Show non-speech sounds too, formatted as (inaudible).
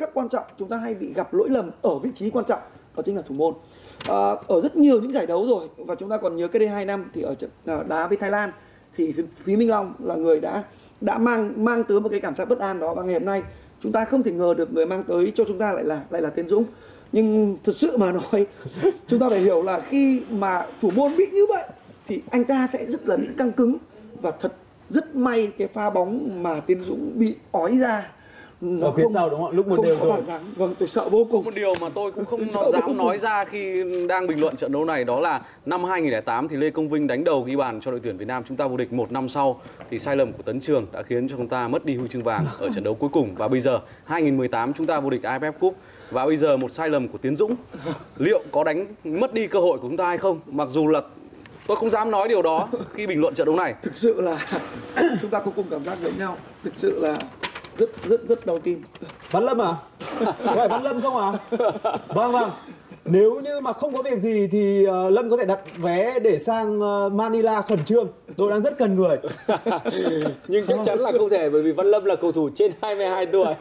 khắc quan trọng chúng ta hay bị gặp lỗi lầm ở vị trí quan trọng đó chính là thủ môn. À, ở rất nhiều những giải đấu rồi và chúng ta còn nhớ cái đây hai năm thì ở trận à, đá với Thái Lan thì phía, Minh Long là người đã đã mang mang tới một cái cảm giác bất an đó và ngày hôm nay chúng ta không thể ngờ được người mang tới cho chúng ta lại là lại là Tiến Dũng. Nhưng thật sự mà nói (laughs) chúng ta phải hiểu là khi mà thủ môn bị như vậy thì anh ta sẽ rất là bị căng cứng. Và thật rất may cái pha bóng mà Tiến Dũng bị ói ra nó Ở phía không- sau đúng không? Lúc một đều có rồi. vâng tôi sợ vô cùng. Một điều mà tôi cũng không (laughs) Tôi dám nói ra khi đang bình luận trận đấu này đó là năm 2008 thì Lê Công Vinh đánh đầu ghi bàn cho đội tuyển Việt Nam. Chúng ta vô địch một năm sau thì sai lầm của Tấn Trường đã khiến cho chúng ta mất đi huy chương vàng ở trận đấu cuối cùng. Và bây giờ 2018 chúng ta vô địch AFF Cup. Và bây giờ một sai lầm của Tiến Dũng. Liệu có đánh mất đi cơ hội của chúng ta hay không? Mặc dù là tôi không dám nói điều đó khi bình luận trận đấu này. Thực sự là (coughs) chúng ta có cùng cảm giác giống nhau. Thực sự là rất rất rất đau tim Văn Lâm à? Có phải Văn Lâm không à? Vâng vâng. Nếu như mà không có việc gì thì ờ, Lâm có thể đặt vé để sang ờ, Manila khẩn trương. Tôi đang rất cần người. (laughs) nhưng chắc chắn là không thể bởi vì Văn Lâm là cầu thủ trên 22 tuổi